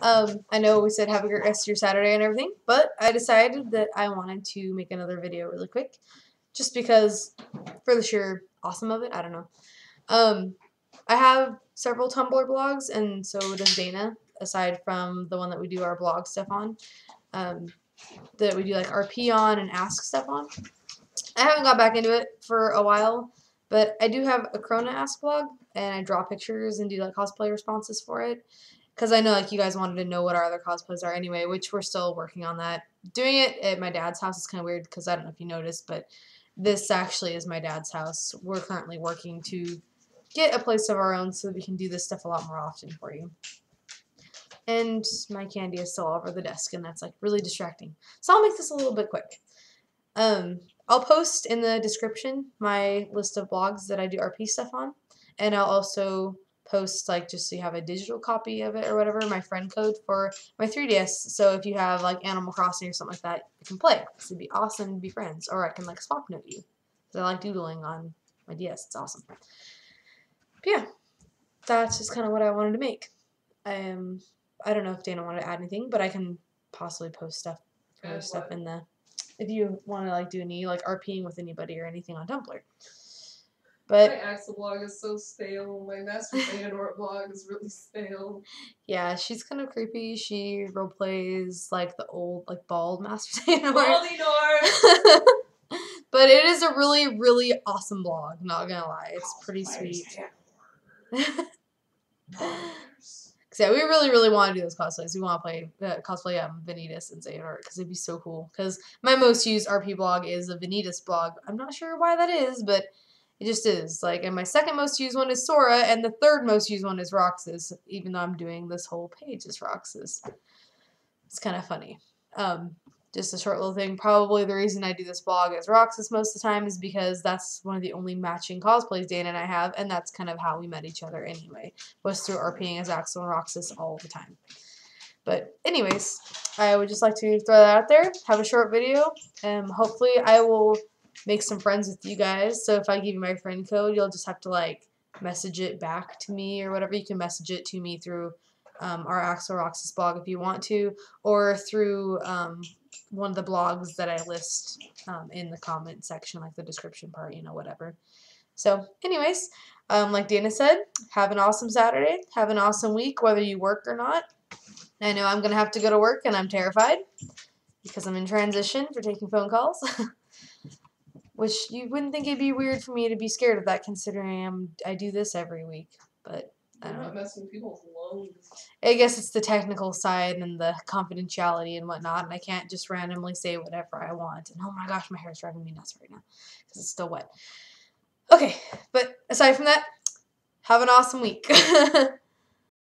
Um, I know we said have a great rest of your Saturday and everything, but I decided that I wanted to make another video really quick, just because for the sheer awesome of it. I don't know. Um, I have several Tumblr blogs, and so does Dana. Aside from the one that we do our blog stuff on, um, that we do like RP on and ask stuff on. I haven't got back into it for a while, but I do have a Crona Ask blog, and I draw pictures and do like cosplay responses for it. Because I know like you guys wanted to know what our other cosplays are anyway, which we're still working on that. Doing it at my dad's house is kind of weird because I don't know if you noticed, but this actually is my dad's house. We're currently working to get a place of our own so that we can do this stuff a lot more often for you. And my candy is still over the desk, and that's like really distracting. So I'll make this a little bit quick. Um, I'll post in the description my list of blogs that I do RP stuff on, and I'll also post like just so you have a digital copy of it or whatever my friend code for my 3ds so if you have like animal crossing or something like that you can play. This would be awesome to be friends or i can like swap note you. Because i like doodling on my ds it's awesome. But yeah that's just kind of what i wanted to make. Um i don't know if dana wanted to add anything but i can possibly post stuff post stuff in the if you want to like do any like rping with anybody or anything on tumblr but my Axel blog is so stale. My Master Xehanort blog is really stale. Yeah, she's kind of creepy. She role plays like the old, like bald Master Xehanort. Baldy but it is a really, really awesome blog. Not gonna lie, it's pretty sweet. Cause yeah, we really, really want to do those cosplays. We want to play uh, cosplay um, Vanitas and Xehanort because it'd be so cool. Because my most used RP blog is a Vanitas blog. I'm not sure why that is, but it just is. Like, and my second most used one is Sora, and the third most used one is Roxas, even though I'm doing this whole page as Roxas. It's kind of funny. Um, just a short little thing. Probably the reason I do this blog as Roxas most of the time is because that's one of the only matching cosplays Dana and I have, and that's kind of how we met each other anyway, was through RPing as Axel and Roxas all the time. But anyways, I would just like to throw that out there, have a short video, and hopefully I will make some friends with you guys. So if I give you my friend code, you'll just have to like message it back to me or whatever. You can message it to me through um, our Axel Roxas blog if you want to, or through um, one of the blogs that I list um, in the comment section, like the description part, you know, whatever. So, anyways, um, like Dana said, have an awesome Saturday. Have an awesome week, whether you work or not. I know I'm going to have to go to work, and I'm terrified because I'm in transition for taking phone calls. Which you wouldn't think it'd be weird for me to be scared of that, considering I'm, I do this every week. But I You're don't know. messing people's lungs. I guess it's the technical side and the confidentiality and whatnot, and I can't just randomly say whatever I want. And oh my gosh, my hair is driving me nuts right now because it's still wet. Okay, but aside from that, have an awesome week.